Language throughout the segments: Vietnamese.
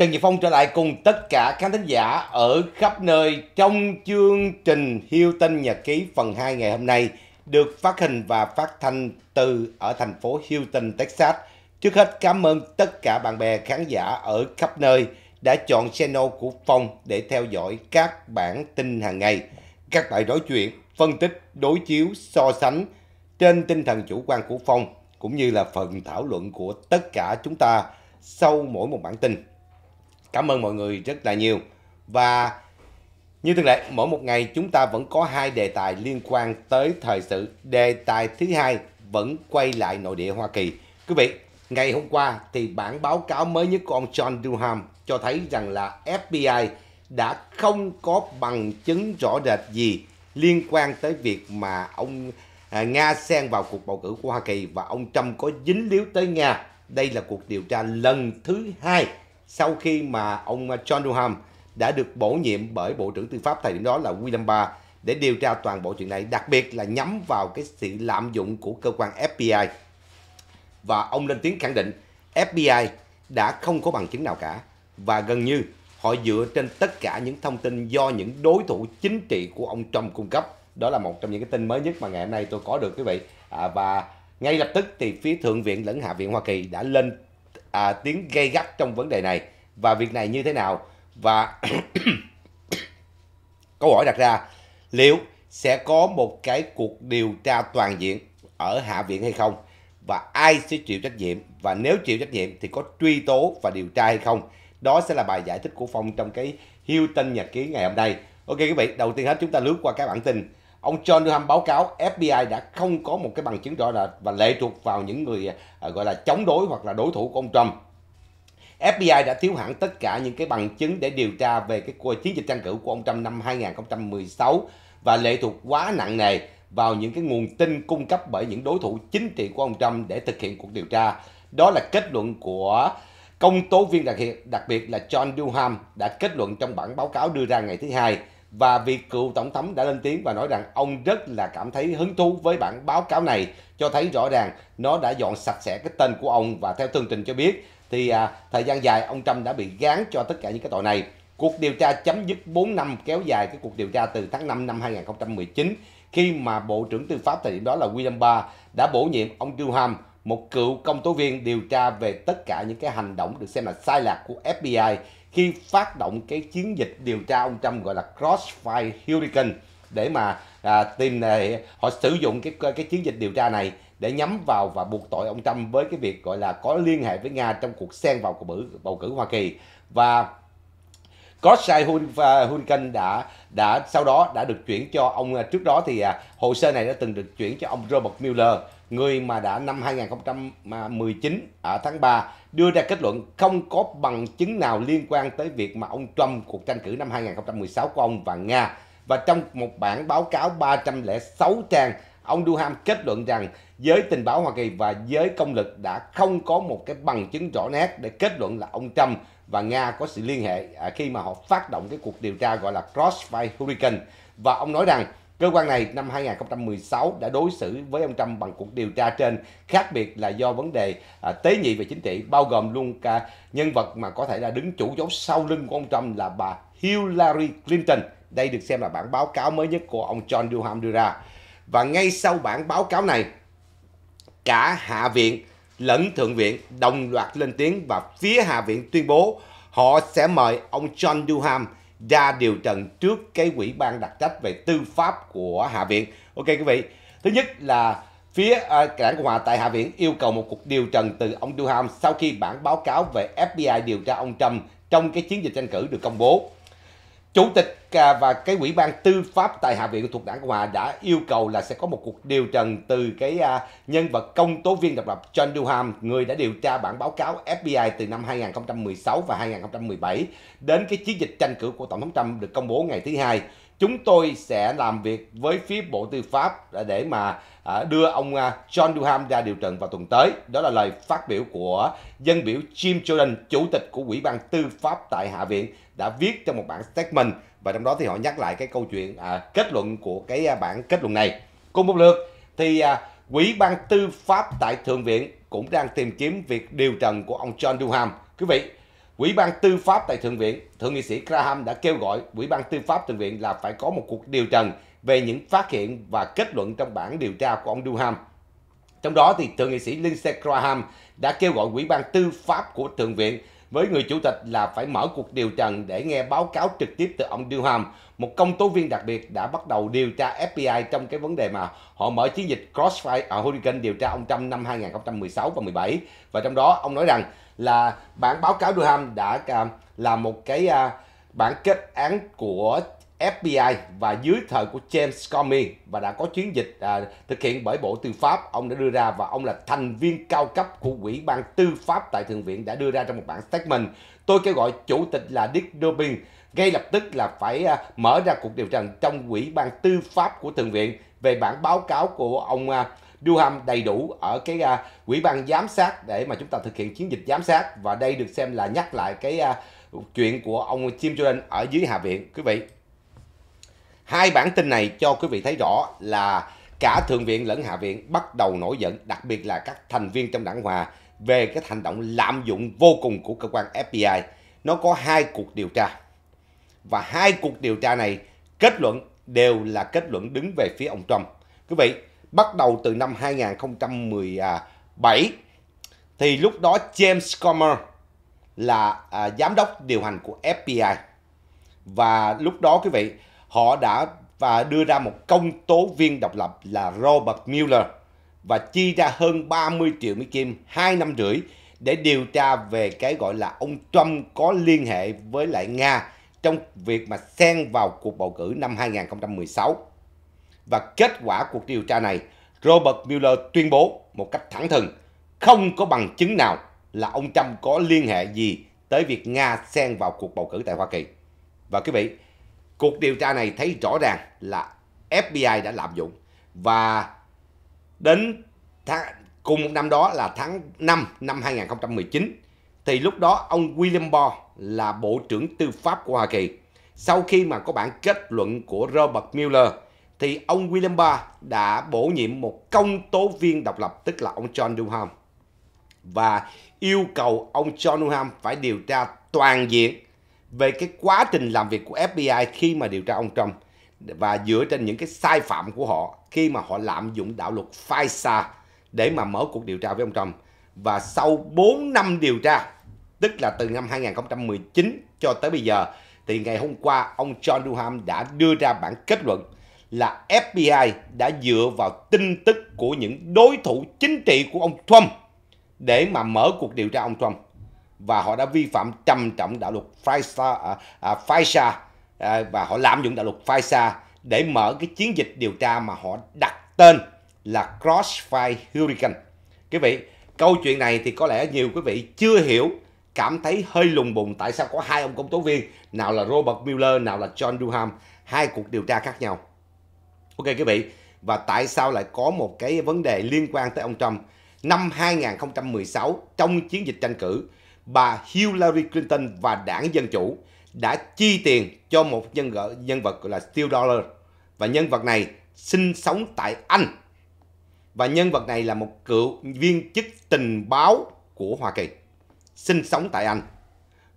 Trần Nhật Phong trở lại cùng tất cả khán thính giả ở khắp nơi trong chương trình Hiêu Tinh Nhật Ký phần 2 ngày hôm nay được phát hình và phát thanh từ ở thành phố Houston, Texas. Trước hết cảm ơn tất cả bạn bè khán giả ở khắp nơi đã chọn channel của Phong để theo dõi các bản tin hàng ngày. Các bài nói chuyện, phân tích, đối chiếu, so sánh trên tinh thần chủ quan của Phong cũng như là phần thảo luận của tất cả chúng ta sau mỗi một bản tin. Cảm ơn mọi người rất là nhiều. Và như thường lệ, mỗi một ngày chúng ta vẫn có hai đề tài liên quan tới thời sự. Đề tài thứ hai vẫn quay lại nội địa Hoa Kỳ. Quý vị, ngày hôm qua thì bản báo cáo mới nhất của ông John Durham cho thấy rằng là FBI đã không có bằng chứng rõ rệt gì liên quan tới việc mà ông à, Nga xen vào cuộc bầu cử của Hoa Kỳ và ông Trump có dính líu tới Nga. Đây là cuộc điều tra lần thứ hai sau khi mà ông John Durham đã được bổ nhiệm bởi Bộ trưởng Tư pháp thời điểm đó là William Barr để điều tra toàn bộ chuyện này, đặc biệt là nhắm vào cái sự lạm dụng của cơ quan FBI. Và ông lên tiếng khẳng định FBI đã không có bằng chứng nào cả và gần như họ dựa trên tất cả những thông tin do những đối thủ chính trị của ông Trump cung cấp. Đó là một trong những cái tin mới nhất mà ngày hôm nay tôi có được quý vị. À, và ngay lập tức thì phía Thượng viện lẫn Hạ viện Hoa Kỳ đã lên à, tiếng gây gắt trong vấn đề này. Và việc này như thế nào? Và câu hỏi đặt ra liệu sẽ có một cái cuộc điều tra toàn diện ở Hạ viện hay không? Và ai sẽ chịu trách nhiệm? Và nếu chịu trách nhiệm thì có truy tố và điều tra hay không? Đó sẽ là bài giải thích của Phong trong cái hiêu tinh nhật ký ngày hôm nay. Ok quý vị đầu tiên hết chúng ta lướt qua các bản tin ông John Durham báo cáo FBI đã không có một cái bằng chứng rõ rệt và lệ thuộc vào những người à, gọi là chống đối hoặc là đối thủ của ông Trump FBI đã thiếu hẳn tất cả những cái bằng chứng để điều tra về cái cuộc chiến dịch tranh cử của ông Trump năm 2016 và lệ thuộc quá nặng nề vào những cái nguồn tin cung cấp bởi những đối thủ chính trị của ông Trump để thực hiện cuộc điều tra. Đó là kết luận của công tố viên đặc biệt, đặc biệt là John Durham đã kết luận trong bản báo cáo đưa ra ngày thứ hai và việc cựu tổng thống đã lên tiếng và nói rằng ông rất là cảm thấy hứng thú với bản báo cáo này cho thấy rõ ràng nó đã dọn sạch sẽ cái tên của ông và theo tường trình cho biết thì à, thời gian dài ông Trump đã bị gán cho tất cả những cái tội này. Cuộc điều tra chấm dứt 4 năm kéo dài cái cuộc điều tra từ tháng 5 năm 2019 khi mà Bộ trưởng Tư pháp thời điểm đó là William Barr đã bổ nhiệm ông Durham, một cựu công tố viên điều tra về tất cả những cái hành động được xem là sai lạc của FBI khi phát động cái chiến dịch điều tra ông Trump gọi là Crossfire Hurricane để mà à, tìm này họ sử dụng cái cái chiến dịch điều tra này để nhắm vào và buộc tội ông Trump với cái việc gọi là có liên hệ với Nga trong cuộc xen vào cuộc bầu, bầu cử Hoa Kỳ. Và Crossfire à, Hurricane đã đã sau đó đã được chuyển cho ông à, trước đó thì à, hồ sơ này đã từng được chuyển cho ông Robert Mueller người mà đã năm 2019 ở tháng 3 đưa ra kết luận không có bằng chứng nào liên quan tới việc mà ông Trump cuộc tranh cử năm 2016 của ông và Nga. Và trong một bản báo cáo 306 trang, ông Durham kết luận rằng giới tình báo Hoa Kỳ và giới công lực đã không có một cái bằng chứng rõ nét để kết luận là ông Trump và Nga có sự liên hệ à, khi mà họ phát động cái cuộc điều tra gọi là Crossfire Hurricane. Và ông nói rằng Cơ quan này năm 2016 đã đối xử với ông Trump bằng cuộc điều tra trên khác biệt là do vấn đề à, tế nhị về chính trị bao gồm luôn cả nhân vật mà có thể là đứng chủ chốt sau lưng của ông Trump là bà Hillary Clinton. Đây được xem là bản báo cáo mới nhất của ông John Durham đưa ra. Và ngay sau bản báo cáo này, cả Hạ viện lẫn Thượng viện đồng loạt lên tiếng và phía Hạ viện tuyên bố họ sẽ mời ông John Durham ra điều trần trước cái quỹ ban đặc trách về tư pháp của Hạ viện. Ok quý vị. Thứ nhất là phía à, uh, đảng Cộng hòa tại Hạ viện yêu cầu một cuộc điều trần từ ông Durham sau khi bản báo cáo về FBI điều tra ông Trump trong cái chiến dịch tranh cử được công bố. Chủ tịch và cái ủy ban tư pháp tại Hạ viện thuộc Đảng Cộng hòa đã yêu cầu là sẽ có một cuộc điều trần từ cái à, nhân vật công tố viên độc lập John Durham, người đã điều tra bản báo cáo FBI từ năm 2016 và 2017 đến cái chiến dịch tranh cử của Tổng thống Trump được công bố ngày thứ hai. Chúng tôi sẽ làm việc với phía Bộ Tư pháp để mà à, đưa ông à, John Durham ra điều trần vào tuần tới. Đó là lời phát biểu của dân biểu Jim Jordan, chủ tịch của Ủy ban Tư pháp tại Hạ viện đã viết trong một bản statement và trong đó thì họ nhắc lại cái câu chuyện à, kết luận của cái à, bản kết luận này. Cùng một lượt thì à, Quỹ ban Tư pháp tại Thượng viện cũng đang tìm kiếm việc điều trần của ông John Durham. Quý vị, Ủy ban tư pháp tại Thượng viện, Thượng nghị sĩ Graham đã kêu gọi Ủy ban tư pháp Thượng viện là phải có một cuộc điều trần về những phát hiện và kết luận trong bản điều tra của ông Durham. Trong đó thì Thượng nghị sĩ Lindsey Graham đã kêu gọi Ủy ban tư pháp của Thượng viện với người chủ tịch là phải mở cuộc điều trần để nghe báo cáo trực tiếp từ ông Durham, một công tố viên đặc biệt đã bắt đầu điều tra FBI trong cái vấn đề mà họ mở chiến dịch Crossfire à, ở Hurricane điều tra ông Trump năm 2016 và 17 và trong đó ông nói rằng là bản báo cáo Durham đã à, là một cái à, bản kết án của FBI và dưới thời của James Comey và đã có chiến dịch à, thực hiện bởi Bộ Tư pháp ông đã đưa ra và ông là thành viên cao cấp của Ủy ban Tư pháp tại Thượng viện đã đưa ra trong một bản statement. Tôi kêu gọi chủ tịch là Dick Durbin ngay lập tức là phải à, mở ra cuộc điều tra trong Ủy ban Tư pháp của Thượng viện về bản báo cáo của ông à, Durham đầy đủ ở cái à, quỹ ban giám sát để mà chúng ta thực hiện chiến dịch giám sát và đây được xem là nhắc lại cái à, chuyện của ông Jim Jordan ở dưới Hạ viện quý vị. Hai bản tin này cho quý vị thấy rõ là cả Thượng viện lẫn Hạ viện bắt đầu nổi giận, đặc biệt là các thành viên trong đảng Hòa về cái hành động lạm dụng vô cùng của cơ quan FBI. Nó có hai cuộc điều tra. Và hai cuộc điều tra này kết luận đều là kết luận đứng về phía ông Trump. Quý vị, bắt đầu từ năm 2017 thì lúc đó James Comer là à, giám đốc điều hành của FBI. Và lúc đó quý vị, họ đã và đưa ra một công tố viên độc lập là Robert Mueller và chi ra hơn 30 triệu Mỹ Kim 2 năm rưỡi để điều tra về cái gọi là ông Trump có liên hệ với lại Nga trong việc mà xen vào cuộc bầu cử năm 2016. Và kết quả cuộc điều tra này, Robert Mueller tuyên bố một cách thẳng thừng, không có bằng chứng nào là ông Trump có liên hệ gì tới việc Nga xen vào cuộc bầu cử tại Hoa Kỳ. Và quý vị, Cuộc điều tra này thấy rõ ràng là FBI đã lạm dụng và đến tháng, cùng một năm đó là tháng 5 năm 2019 thì lúc đó ông William Barr là Bộ trưởng Tư pháp của Hoa Kỳ. Sau khi mà có bản kết luận của Robert Mueller thì ông William Barr đã bổ nhiệm một công tố viên độc lập tức là ông John Durham và yêu cầu ông John Durham phải điều tra toàn diện về cái quá trình làm việc của FBI khi mà điều tra ông Trump và dựa trên những cái sai phạm của họ khi mà họ lạm dụng đạo luật FISA để mà mở cuộc điều tra với ông Trump. Và sau 4 năm điều tra, tức là từ năm 2019 cho tới bây giờ, thì ngày hôm qua ông John Durham đã đưa ra bản kết luận là FBI đã dựa vào tin tức của những đối thủ chính trị của ông Trump để mà mở cuộc điều tra ông Trump và họ đã vi phạm trầm trọng đạo luật FISA, à, à, FISA à, và họ lạm dụng đạo luật FISA để mở cái chiến dịch điều tra mà họ đặt tên là Crossfire Hurricane. Quý vị, câu chuyện này thì có lẽ nhiều quý vị chưa hiểu, cảm thấy hơi lùng bùng tại sao có hai ông công tố viên, nào là Robert Mueller, nào là John Durham, hai cuộc điều tra khác nhau. Ok quý vị, và tại sao lại có một cái vấn đề liên quan tới ông Trump? Năm 2016, trong chiến dịch tranh cử, bà Hillary Clinton và đảng Dân Chủ đã chi tiền cho một nhân vật, nhân vật gọi là Steel Dollar. Và nhân vật này sinh sống tại Anh. Và nhân vật này là một cựu viên chức tình báo của Hoa Kỳ, sinh sống tại Anh.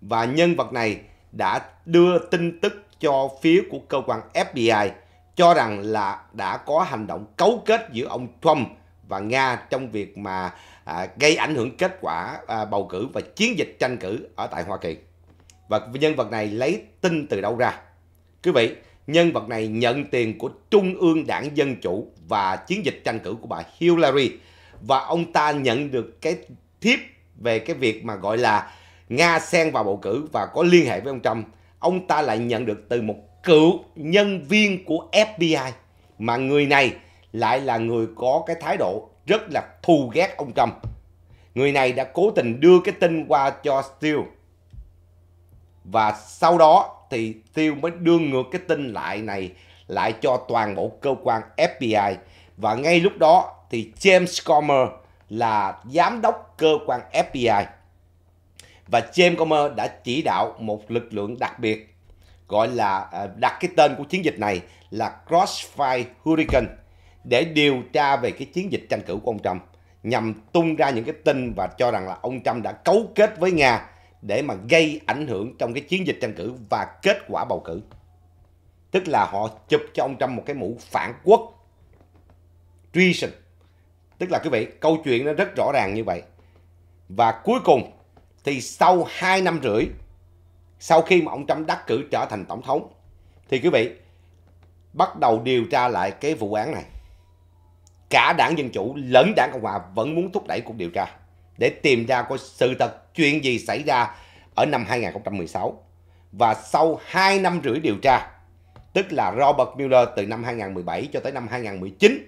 Và nhân vật này đã đưa tin tức cho phía của cơ quan FBI cho rằng là đã có hành động cấu kết giữa ông Trump và Nga trong việc mà à, gây ảnh hưởng kết quả à, bầu cử và chiến dịch tranh cử ở tại Hoa Kỳ. Và nhân vật này lấy tin từ đâu ra? Quý vị, nhân vật này nhận tiền của Trung ương Đảng Dân Chủ và chiến dịch tranh cử của bà Hillary. Và ông ta nhận được cái thiếp về cái việc mà gọi là Nga xen vào bầu cử và có liên hệ với ông Trump. Ông ta lại nhận được từ một cựu nhân viên của FBI mà người này lại là người có cái thái độ rất là thù ghét ông Trump. Người này đã cố tình đưa cái tin qua cho Steele. Và sau đó thì Steele mới đưa ngược cái tin lại này, lại cho toàn bộ cơ quan FBI. Và ngay lúc đó thì James Comer là giám đốc cơ quan FBI. Và James Comer đã chỉ đạo một lực lượng đặc biệt gọi là à, đặt cái tên của chiến dịch này là Crossfire Hurricane để điều tra về cái chiến dịch tranh cử của ông Trump nhằm tung ra những cái tin và cho rằng là ông Trump đã cấu kết với Nga để mà gây ảnh hưởng trong cái chiến dịch tranh cử và kết quả bầu cử. Tức là họ chụp cho ông Trump một cái mũ phản quốc. Treason. Tức là quý vị, câu chuyện nó rất rõ ràng như vậy. Và cuối cùng thì sau 2 năm rưỡi sau khi mà ông Trump đắc cử trở thành tổng thống thì quý vị bắt đầu điều tra lại cái vụ án này. Cả đảng Dân Chủ lẫn đảng Cộng Hòa vẫn muốn thúc đẩy cuộc điều tra để tìm ra có sự thật chuyện gì xảy ra ở năm 2016. Và sau 2 năm rưỡi điều tra, tức là Robert Mueller từ năm 2017 cho tới năm 2019,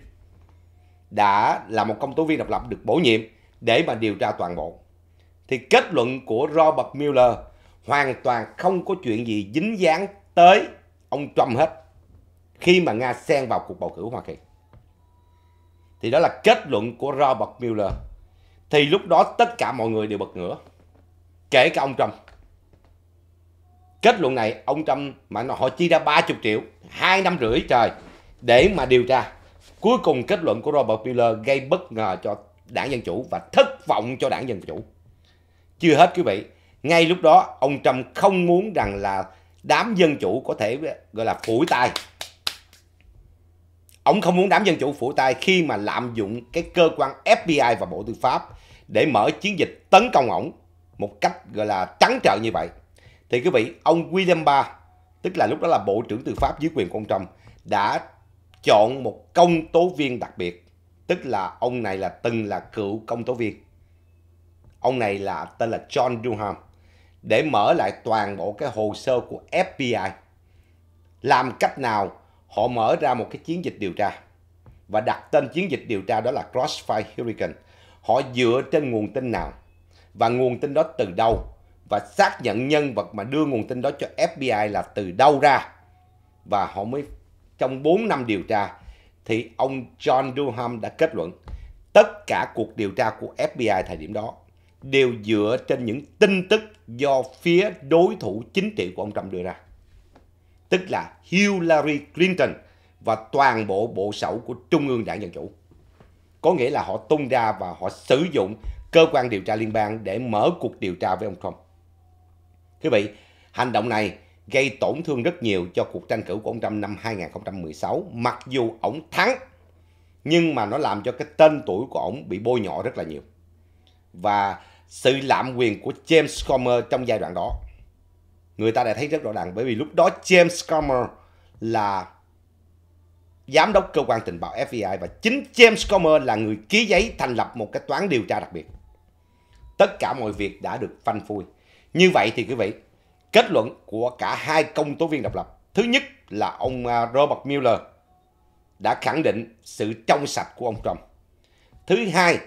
đã là một công tố viên độc lập được bổ nhiệm để mà điều tra toàn bộ. Thì kết luận của Robert Mueller hoàn toàn không có chuyện gì dính dáng tới ông Trump hết khi mà Nga xen vào cuộc bầu cử Hoa Kỳ. Thì đó là kết luận của Robert Mueller. Thì lúc đó tất cả mọi người đều bật ngửa. Kể cả ông Trump. Kết luận này, ông Trump mà họ chi ra 30 triệu, 2 năm rưỡi trời để mà điều tra. Cuối cùng kết luận của Robert Mueller gây bất ngờ cho đảng Dân Chủ và thất vọng cho đảng Dân Chủ. Chưa hết quý vị, ngay lúc đó ông Trump không muốn rằng là đám dân chủ có thể gọi là phủi tay ông không muốn đám dân chủ phủi tay khi mà lạm dụng cái cơ quan FBI và Bộ Tư pháp để mở chiến dịch tấn công ổng một cách gọi là trắng trợn như vậy. Thì quý vị, ông William Barr, tức là lúc đó là Bộ trưởng Tư pháp dưới quyền của ông Trump, đã chọn một công tố viên đặc biệt. Tức là ông này là từng là cựu công tố viên. Ông này là tên là John Durham để mở lại toàn bộ cái hồ sơ của FBI. Làm cách nào họ mở ra một cái chiến dịch điều tra và đặt tên chiến dịch điều tra đó là Crossfire Hurricane. Họ dựa trên nguồn tin nào và nguồn tin đó từ đâu và xác nhận nhân vật mà đưa nguồn tin đó cho FBI là từ đâu ra và họ mới, trong 4 năm điều tra, thì ông John Durham đã kết luận tất cả cuộc điều tra của FBI thời điểm đó đều dựa trên những tin tức do phía đối thủ chính trị của ông Trump đưa ra. Tức là Hillary Clinton và toàn bộ bộ sẩu của Trung ương Đảng Dân Chủ. Có nghĩa là họ tung ra và họ sử dụng cơ quan điều tra liên bang để mở cuộc điều tra với ông Trump. Quý vị, hành động này gây tổn thương rất nhiều cho cuộc tranh cử của ông Trump năm 2016. Mặc dù ông thắng, nhưng mà nó làm cho cái tên tuổi của ông bị bôi nhọ rất là nhiều. Và sự lạm quyền của James Comer trong giai đoạn đó. Người ta đã thấy rất rõ ràng bởi vì lúc đó James Comer là giám đốc cơ quan tình báo FBI và chính James Comer là người ký giấy thành lập một cái toán điều tra đặc biệt. Tất cả mọi việc đã được phanh phui. Như vậy thì quý vị, kết luận của cả hai công tố viên độc lập. Thứ nhất là ông à, Robert Mueller đã khẳng định sự trong sạch của ông Trump. Thứ hai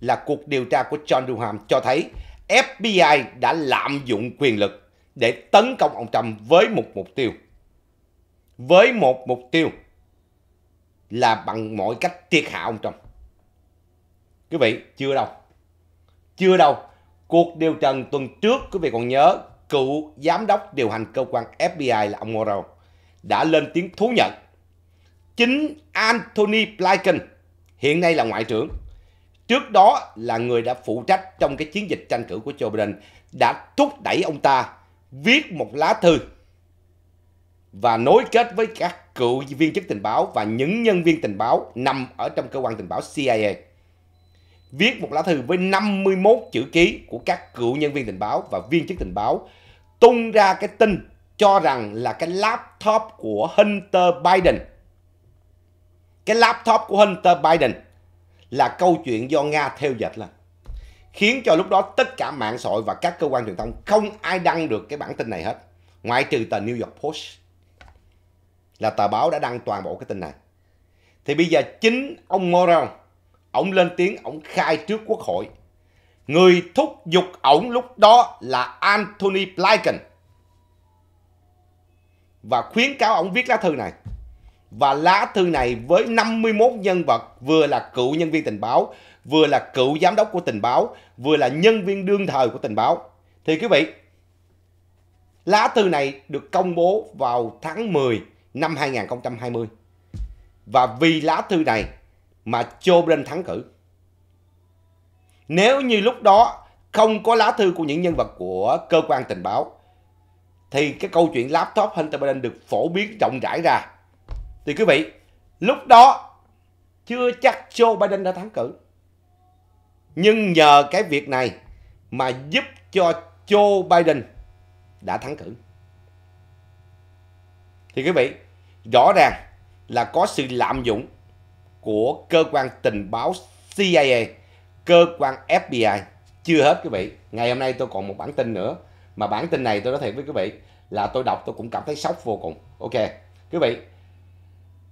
là cuộc điều tra của John Durham cho thấy FBI đã lạm dụng quyền lực để tấn công ông Trump với một mục tiêu. Với một mục tiêu là bằng mọi cách triệt hạ ông Trump. Quý vị, chưa đâu. Chưa đâu. Cuộc điều trần tuần trước, quý vị còn nhớ, cựu giám đốc điều hành cơ quan FBI là ông Morrow đã lên tiếng thú nhận. Chính Anthony Blinken, hiện nay là ngoại trưởng, trước đó là người đã phụ trách trong cái chiến dịch tranh cử của Joe Biden, đã thúc đẩy ông ta viết một lá thư và nối kết với các cựu viên chức tình báo và những nhân viên tình báo nằm ở trong cơ quan tình báo CIA. Viết một lá thư với 51 chữ ký của các cựu nhân viên tình báo và viên chức tình báo, tung ra cái tin cho rằng là cái laptop của Hunter Biden. Cái laptop của Hunter Biden là câu chuyện do Nga theo dệt lên. Khiến cho lúc đó tất cả mạng xã hội và các cơ quan truyền thông không ai đăng được cái bản tin này hết. Ngoại trừ tờ New York Post. Là tờ báo đã đăng toàn bộ cái tin này. Thì bây giờ chính ông Moron ông lên tiếng, ông khai trước quốc hội. Người thúc giục ổng lúc đó là Anthony Blinken. Và khuyến cáo ổng viết lá thư này. Và lá thư này với 51 nhân vật vừa là cựu nhân viên tình báo, vừa là cựu giám đốc của tình báo, vừa là nhân viên đương thời của tình báo. Thì quý vị, lá thư này được công bố vào tháng 10 năm 2020. Và vì lá thư này mà Joe Biden thắng cử. Nếu như lúc đó không có lá thư của những nhân vật của cơ quan tình báo thì cái câu chuyện laptop Hunter Biden được phổ biến rộng rãi ra. Thì quý vị, lúc đó chưa chắc Joe Biden đã thắng cử. Nhưng nhờ cái việc này mà giúp cho Joe Biden đã thắng cử. Thì quý vị, rõ ràng là có sự lạm dụng của cơ quan tình báo CIA, cơ quan FBI. Chưa hết quý vị, ngày hôm nay tôi còn một bản tin nữa. Mà bản tin này tôi nói thiệt với quý vị là tôi đọc tôi cũng cảm thấy sốc vô cùng. Ok, quý vị,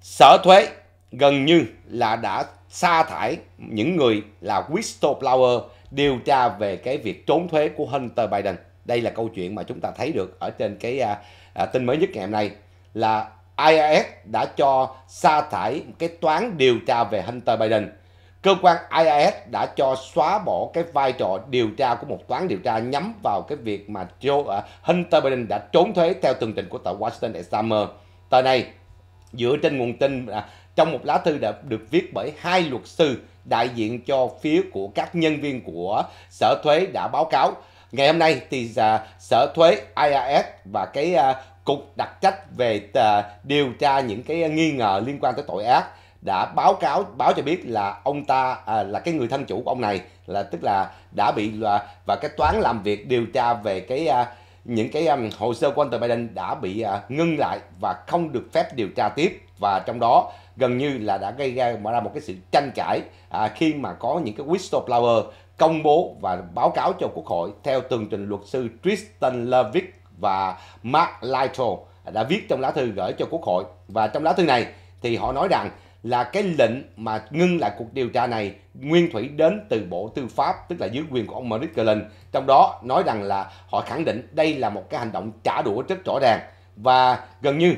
sở thuế gần như là đã sa thải những người là whistleblower điều tra về cái việc trốn thuế của Hunter Biden. Đây là câu chuyện mà chúng ta thấy được ở trên cái à, à, tin mới nhất ngày hôm nay là IRS đã cho sa thải cái toán điều tra về Hunter Biden. Cơ quan IRS đã cho xóa bỏ cái vai trò điều tra của một toán điều tra nhắm vào cái việc mà Joe, uh, Hunter Biden đã trốn thuế theo tường trình của tờ Washington Examiner. Tờ này dựa trên nguồn tin uh, trong một lá thư đã được viết bởi hai luật sư đại diện cho phía của các nhân viên của sở thuế đã báo cáo. Ngày hôm nay thì uh, sở thuế IRS và cái uh, cục đặc trách về uh, điều tra những cái nghi ngờ liên quan tới tội ác đã báo cáo báo cho biết là ông ta à, là cái người thân chủ của ông này là tức là đã bị và cái toán làm việc điều tra về cái à, những cái um, hồ sơ của Hunter Biden đã bị uh, ngưng lại và không được phép điều tra tiếp. Và trong đó gần như là đã gây ra mở ra một cái sự tranh cãi à, khi mà có những cái whistleblower công bố và báo cáo cho quốc hội theo tường trình luật sư Tristan Levick và Mark Lytle đã viết trong lá thư gửi cho quốc hội. Và trong lá thư này thì họ nói rằng là cái lệnh mà ngưng lại cuộc điều tra này nguyên thủy đến từ Bộ Tư pháp, tức là dưới quyền của ông Merrick Garland. Trong đó nói rằng là họ khẳng định đây là một cái hành động trả đũa rất rõ ràng và gần như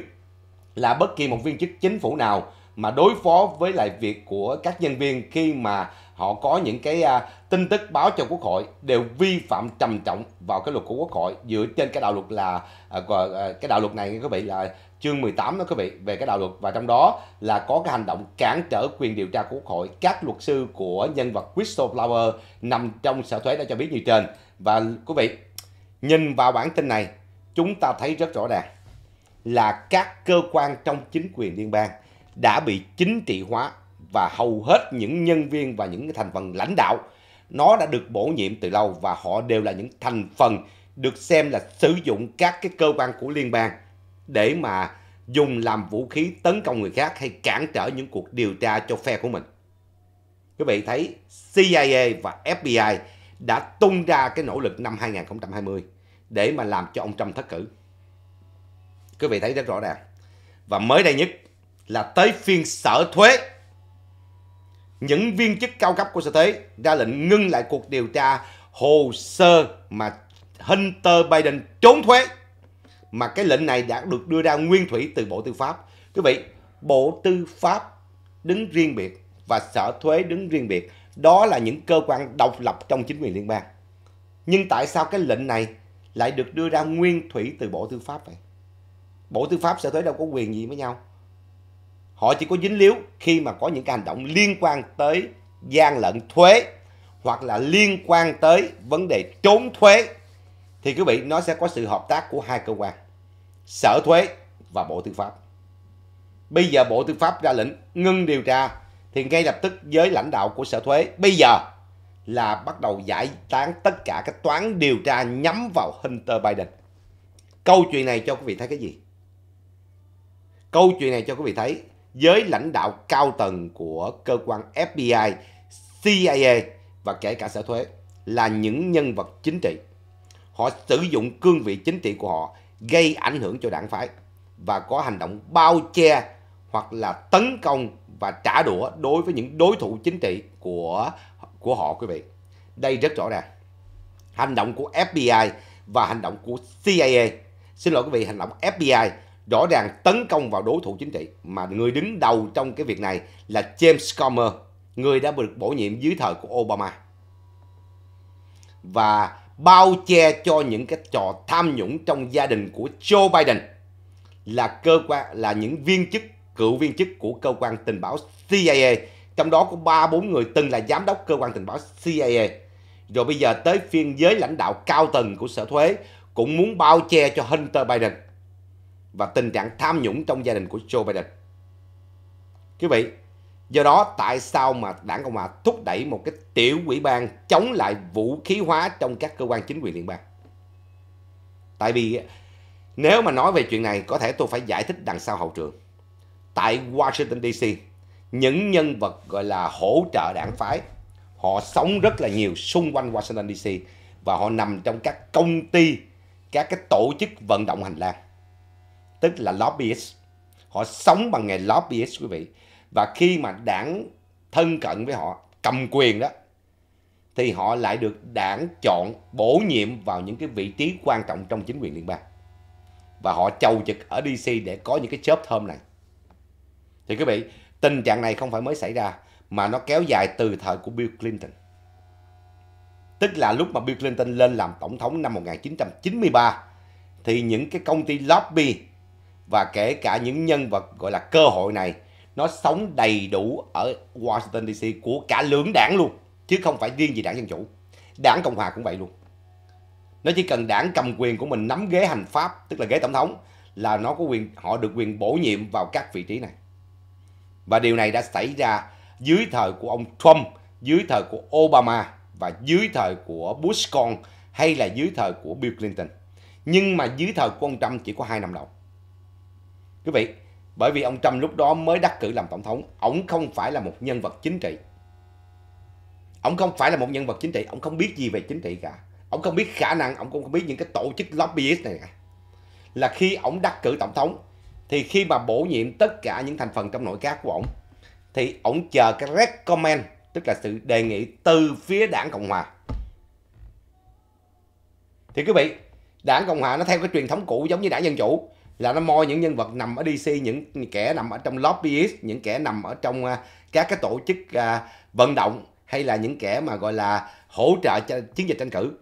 là bất kỳ một viên chức chính phủ nào mà đối phó với lại việc của các nhân viên khi mà họ có những cái uh, tin tức báo cho quốc hội đều vi phạm trầm trọng vào cái luật của quốc hội dựa trên cái đạo luật là uh, cái đạo luật này quý vị là chương 18 đó quý vị, về cái đạo luật. Và trong đó là có cái hành động cản trở quyền điều tra của quốc hội. Các luật sư của nhân vật whistleblower nằm trong sở thuế đã cho biết như trên. Và quý vị, nhìn vào bản tin này, chúng ta thấy rất rõ ràng là các cơ quan trong chính quyền liên bang đã bị chính trị hóa và hầu hết những nhân viên và những thành phần lãnh đạo, nó đã được bổ nhiệm từ lâu và họ đều là những thành phần được xem là sử dụng các cái cơ quan của liên bang để mà dùng làm vũ khí tấn công người khác hay cản trở những cuộc điều tra cho phe của mình. Quý vị thấy CIA và FBI đã tung ra cái nỗ lực năm 2020 để mà làm cho ông Trump thất cử. Quý vị thấy rất rõ ràng. Và mới đây nhất là tới phiên sở thuế. Những viên chức cao cấp của sở thuế ra lệnh ngưng lại cuộc điều tra hồ sơ mà Hunter Biden trốn thuế mà cái lệnh này đã được đưa ra nguyên thủy từ Bộ Tư pháp. Quý vị, Bộ Tư pháp đứng riêng biệt và Sở Thuế đứng riêng biệt. Đó là những cơ quan độc lập trong chính quyền liên bang. Nhưng tại sao cái lệnh này lại được đưa ra nguyên thủy từ Bộ Tư pháp vậy? Bộ Tư pháp Sở Thuế đâu có quyền gì với nhau. Họ chỉ có dính líu khi mà có những cái hành động liên quan tới gian lận thuế hoặc là liên quan tới vấn đề trốn thuế thì quý vị nó sẽ có sự hợp tác của hai cơ quan sở thuế và bộ tư pháp. Bây giờ bộ tư pháp ra lệnh ngưng điều tra thì ngay lập tức với lãnh đạo của sở thuế bây giờ là bắt đầu giải tán tất cả các toán điều tra nhắm vào Hunter Biden. Câu chuyện này cho quý vị thấy cái gì? Câu chuyện này cho quý vị thấy với lãnh đạo cao tầng của cơ quan FBI, CIA và kể cả sở thuế là những nhân vật chính trị họ sử dụng cương vị chính trị của họ gây ảnh hưởng cho đảng phái và có hành động bao che hoặc là tấn công và trả đũa đối với những đối thủ chính trị của của họ quý vị. Đây rất rõ ràng. Hành động của FBI và hành động của CIA, xin lỗi quý vị, hành động FBI rõ ràng tấn công vào đối thủ chính trị mà người đứng đầu trong cái việc này là James Comer, người đã được bổ nhiệm dưới thời của Obama. Và bao che cho những cái trò tham nhũng trong gia đình của Joe Biden là cơ quan là những viên chức cựu viên chức của cơ quan tình báo CIA trong đó có ba bốn người từng là giám đốc cơ quan tình báo CIA Rồi bây giờ tới phiên giới lãnh đạo cao tầng của sở thuế cũng muốn bao che cho Hunter Biden và tình trạng tham nhũng trong gia đình của Joe Biden. Quý vị, do đó tại sao mà đảng Cộng hòa thúc đẩy một cái tiểu quỹ ban chống lại vũ khí hóa trong các cơ quan chính quyền liên bang? Tại vì nếu mà nói về chuyện này có thể tôi phải giải thích đằng sau hậu trường. Tại Washington DC, những nhân vật gọi là hỗ trợ đảng phái, họ sống rất là nhiều xung quanh Washington DC và họ nằm trong các công ty, các cái tổ chức vận động hành lang tức là lobbyist. Họ sống bằng nghề lobbyist quý vị. Và khi mà đảng thân cận với họ, cầm quyền đó, thì họ lại được đảng chọn bổ nhiệm vào những cái vị trí quan trọng trong chính quyền liên bang. Và họ chầu trực ở DC để có những cái chớp thơm này. Thì quý vị, tình trạng này không phải mới xảy ra, mà nó kéo dài từ thời của Bill Clinton. Tức là lúc mà Bill Clinton lên làm tổng thống năm 1993, thì những cái công ty lobby và kể cả những nhân vật gọi là cơ hội này nó sống đầy đủ ở Washington DC của cả lưỡng đảng luôn chứ không phải riêng gì đảng Dân Chủ. Đảng Cộng Hòa cũng vậy luôn. Nó chỉ cần đảng cầm quyền của mình nắm ghế hành pháp tức là ghế tổng thống là nó có quyền họ được quyền bổ nhiệm vào các vị trí này. Và điều này đã xảy ra dưới thời của ông Trump dưới thời của Obama và dưới thời của Bush con hay là dưới thời của Bill Clinton. Nhưng mà dưới thời của ông Trump chỉ có hai năm đầu. Quý vị, bởi vì ông Trump lúc đó mới đắc cử làm tổng thống, ông không phải là một nhân vật chính trị. Ông không phải là một nhân vật chính trị, ông không biết gì về chính trị cả. Ông không biết khả năng, ông cũng không biết những cái tổ chức lobbyist này cả. Là khi ông đắc cử tổng thống, thì khi mà bổ nhiệm tất cả những thành phần trong nội các của ông, thì ông chờ cái recommend, tức là sự đề nghị từ phía đảng Cộng Hòa. Thì quý vị, đảng Cộng Hòa nó theo cái truyền thống cũ giống như đảng Dân Chủ là nó moi những nhân vật nằm ở DC những kẻ nằm ở trong lobbyist những kẻ nằm ở trong uh, các cái tổ chức uh, vận động hay là những kẻ mà gọi là hỗ trợ cho chiến dịch tranh cử.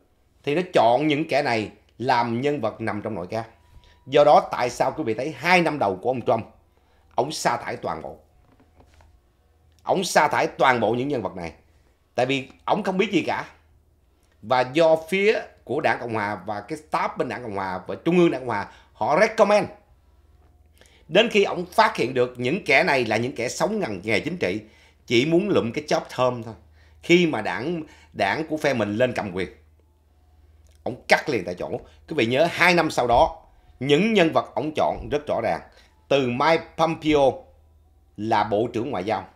Thì nó chọn những kẻ này làm nhân vật nằm trong nội các. Do đó tại sao quý vị thấy hai năm đầu của ông Trump ông sa thải toàn bộ? Ông sa thải toàn bộ những nhân vật này. Tại vì ông không biết gì cả. Và do phía của đảng cộng hòa và cái staff bên đảng cộng hòa và trung ương đảng cộng hòa họ recommend. Đến khi ông phát hiện được những kẻ này là những kẻ sống ngành nghề chính trị, chỉ muốn lụm cái chóp thơm thôi. Khi mà đảng đảng của phe mình lên cầm quyền, ông cắt liền tại chỗ. Quý vị nhớ hai năm sau đó, những nhân vật ông chọn rất rõ ràng. Từ Mike Pompeo là bộ trưởng ngoại giao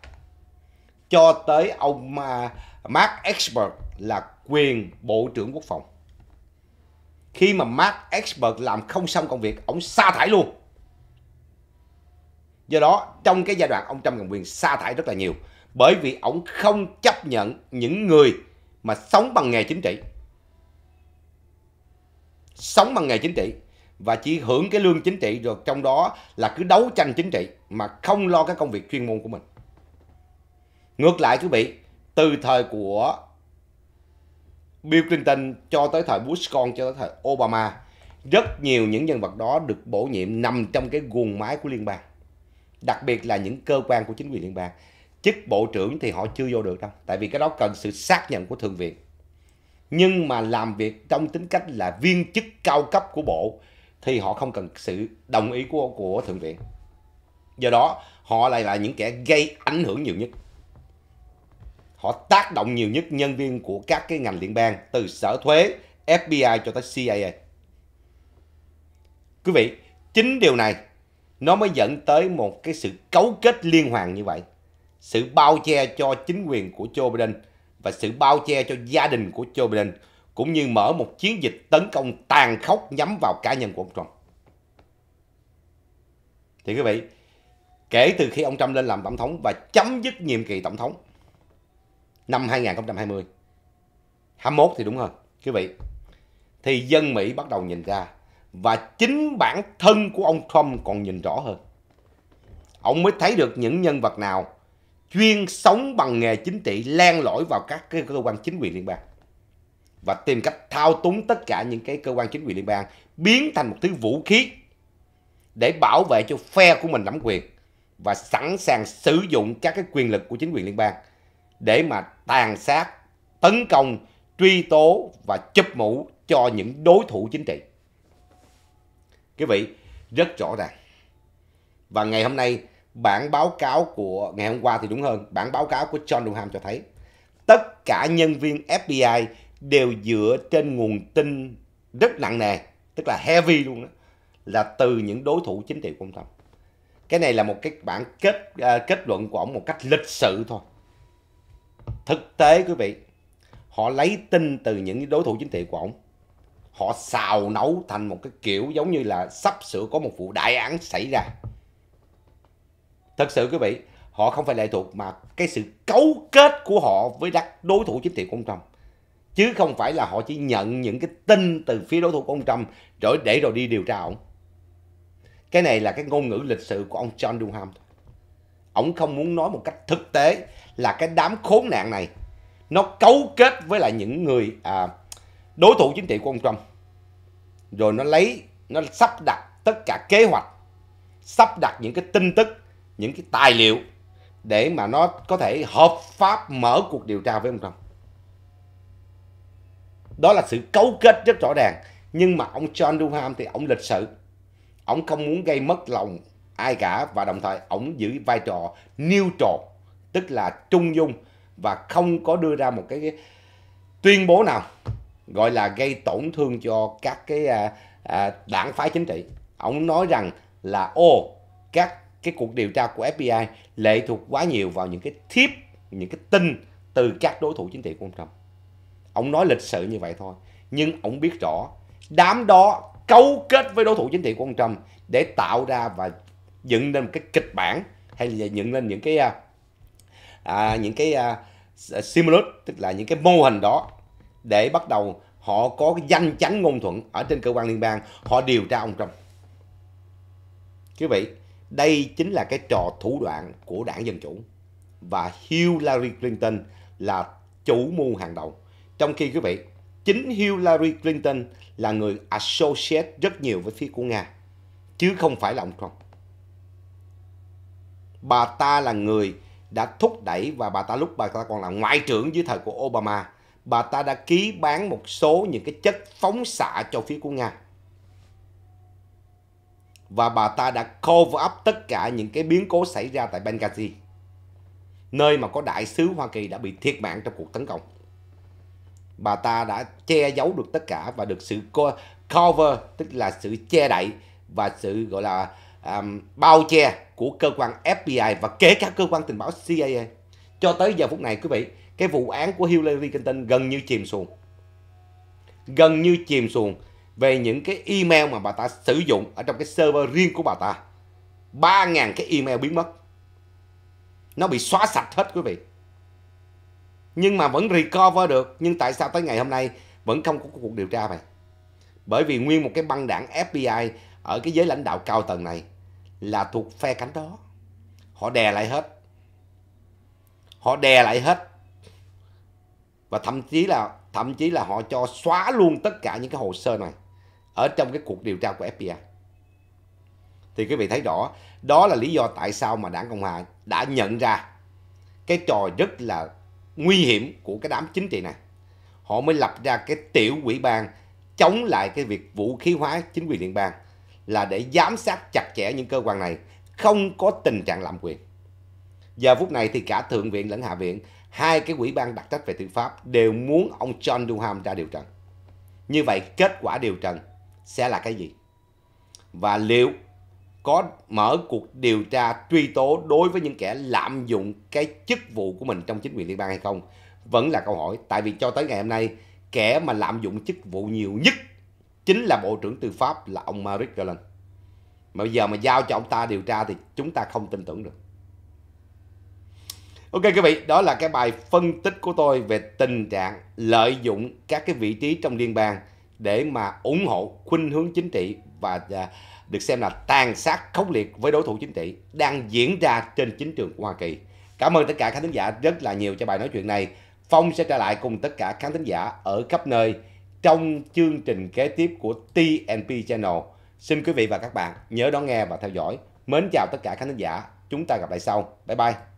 cho tới ông à, Mark Expert là quyền bộ trưởng quốc phòng khi mà Mark Expert làm không xong công việc, ông sa thải luôn. Do đó, trong cái giai đoạn ông Trump cầm quyền sa thải rất là nhiều. Bởi vì ông không chấp nhận những người mà sống bằng nghề chính trị. Sống bằng nghề chính trị và chỉ hưởng cái lương chính trị rồi trong đó là cứ đấu tranh chính trị mà không lo cái công việc chuyên môn của mình. Ngược lại quý vị, từ thời của Bill Clinton cho tới thời Bush, con cho tới thời Obama. Rất nhiều những nhân vật đó được bổ nhiệm nằm trong cái guồng máy của liên bang. Đặc biệt là những cơ quan của chính quyền liên bang. Chức bộ trưởng thì họ chưa vô được đâu, tại vì cái đó cần sự xác nhận của thượng viện. Nhưng mà làm việc trong tính cách là viên chức cao cấp của bộ thì họ không cần sự đồng ý của của thượng viện. Do đó, họ lại là những kẻ gây ảnh hưởng nhiều nhất họ tác động nhiều nhất nhân viên của các cái ngành liên bang từ sở thuế, FBI cho tới CIA. Quý vị, chính điều này nó mới dẫn tới một cái sự cấu kết liên hoàn như vậy. Sự bao che cho chính quyền của Joe Biden và sự bao che cho gia đình của Joe Biden cũng như mở một chiến dịch tấn công tàn khốc nhắm vào cá nhân của ông Trump. Thì quý vị, kể từ khi ông Trump lên làm tổng thống và chấm dứt nhiệm kỳ tổng thống năm 2020. 21 thì đúng hơn, quý vị. Thì dân Mỹ bắt đầu nhìn ra và chính bản thân của ông Trump còn nhìn rõ hơn. Ông mới thấy được những nhân vật nào chuyên sống bằng nghề chính trị len lỏi vào các cái cơ quan chính quyền liên bang và tìm cách thao túng tất cả những cái cơ quan chính quyền liên bang biến thành một thứ vũ khí để bảo vệ cho phe của mình nắm quyền và sẵn sàng sử dụng các cái quyền lực của chính quyền liên bang để mà tàn sát, tấn công truy tố và chụp mũ cho những đối thủ chính trị. Quý vị, rất rõ ràng. Và ngày hôm nay, bản báo cáo của ngày hôm qua thì đúng hơn, bản báo cáo của John Durham cho thấy tất cả nhân viên FBI đều dựa trên nguồn tin rất nặng nề, tức là heavy luôn đó, là từ những đối thủ chính trị của ông Trump. Cái này là một cái bản kết uh, kết luận của ông một cách lịch sự thôi. Thực tế quý vị, họ lấy tin từ những đối thủ chính trị của ông. Họ xào nấu thành một cái kiểu giống như là sắp sửa có một vụ đại án xảy ra. Thật sự quý vị, họ không phải lệ thuộc mà cái sự cấu kết của họ với các đối thủ chính trị của ông Trump. Chứ không phải là họ chỉ nhận những cái tin từ phía đối thủ của ông Trump rồi để rồi đi điều tra ông. Cái này là cái ngôn ngữ lịch sự của ông John Durham. Ông không muốn nói một cách thực tế là cái đám khốn nạn này nó cấu kết với lại những người à, đối thủ chính trị của ông Trump. Rồi nó lấy, nó sắp đặt tất cả kế hoạch, sắp đặt những cái tin tức, những cái tài liệu để mà nó có thể hợp pháp mở cuộc điều tra với ông Trump. Đó là sự cấu kết rất rõ ràng. Nhưng mà ông John Durham thì ông lịch sự. Ông không muốn gây mất lòng ai cả và đồng thời ông giữ vai trò neutral, tức là trung dung và không có đưa ra một cái, tuyên bố nào gọi là gây tổn thương cho các cái à, à, đảng phái chính trị. Ông nói rằng là ô các cái cuộc điều tra của FBI lệ thuộc quá nhiều vào những cái thiếp, những cái tin từ các đối thủ chính trị của ông Trump. Ông nói lịch sự như vậy thôi. Nhưng ông biết rõ đám đó cấu kết với đối thủ chính trị của ông Trump để tạo ra và dựng lên một cái kịch bản hay là dựng lên những cái à, à, những cái à, simulus à, tức là những cái mô hình đó để bắt đầu họ có cái danh chánh ngôn thuận ở trên cơ quan liên bang họ điều tra ông Trump. Quý vị, đây chính là cái trò thủ đoạn của đảng Dân Chủ và Hillary Clinton là chủ mưu hàng đầu. Trong khi quý vị, chính Hillary Clinton là người associate rất nhiều với phía của Nga, chứ không phải là ông Trump. Bà ta là người đã thúc đẩy và bà ta lúc bà ta còn là ngoại trưởng dưới thời của Obama, bà ta đã ký bán một số những cái chất phóng xạ cho phía của Nga. Và bà ta đã cover up tất cả những cái biến cố xảy ra tại Benghazi, nơi mà có đại sứ Hoa Kỳ đã bị thiệt mạng trong cuộc tấn công bà ta đã che giấu được tất cả và được sự cover tức là sự che đậy và sự gọi là um, bao che của cơ quan FBI và kể cả cơ quan tình báo CIA cho tới giờ phút này quý vị cái vụ án của Hillary Clinton gần như chìm xuồng. Gần như chìm xuồng về những cái email mà bà ta sử dụng ở trong cái server riêng của bà ta. 3.000 cái email biến mất. Nó bị xóa sạch hết quý vị. Nhưng mà vẫn recover được nhưng tại sao tới ngày hôm nay vẫn không có cuộc điều tra vậy? Bởi vì nguyên một cái băng đảng FBI ở cái giới lãnh đạo cao tầng này là thuộc phe cánh đó. Họ đè lại hết. Họ đè lại hết. Và thậm chí là, thậm chí là họ cho xóa luôn tất cả những cái hồ sơ này ở trong cái cuộc điều tra của FBI thì quý vị thấy rõ, đó là lý do tại sao mà đảng cộng hòa đã nhận ra cái trò rất là nguy hiểm của cái đám chính trị này. Họ mới lập ra cái tiểu quỹ ban chống lại cái việc vũ khí hóa chính quyền liên bang là để giám sát chặt chẽ những cơ quan này không có tình trạng lạm quyền. Giờ phút này thì cả thượng viện lẫn hạ viện hai cái quỹ ban đặc trách về tư pháp đều muốn ông John Durham ra điều trần. Như vậy kết quả điều trần sẽ là cái gì? Và liệu có mở cuộc điều tra truy tố đối với những kẻ lạm dụng cái chức vụ của mình trong chính quyền liên bang hay không? Vẫn là câu hỏi, tại vì cho tới ngày hôm nay, kẻ mà lạm dụng chức vụ nhiều nhất chính là Bộ trưởng Tư pháp là ông Merrick Garland. Mà bây giờ mà giao cho ông ta điều tra thì chúng ta không tin tưởng được. Ok quý vị, đó là cái bài phân tích của tôi về tình trạng lợi dụng các cái vị trí trong liên bang để mà ủng hộ khuynh hướng chính trị và à, được xem là tàn sát khốc liệt với đối thủ chính trị đang diễn ra trên chính trường của Hoa Kỳ. Cảm ơn tất cả khán thính giả rất là nhiều cho bài nói chuyện này. Phong sẽ trở lại cùng tất cả khán thính giả ở khắp nơi trong chương trình kế tiếp của TNP Channel. Xin quý vị và các bạn nhớ đón nghe và theo dõi. Mến chào tất cả khán giả. Chúng ta gặp lại sau. Bye bye.